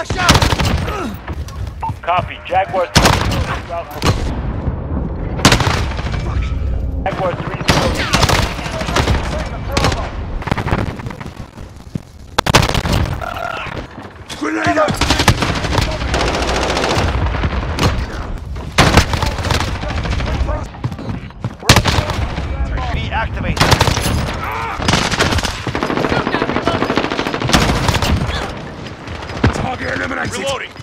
Flash out! Copy. Jaguar 3. Jaguar 3. Grenade Reloading.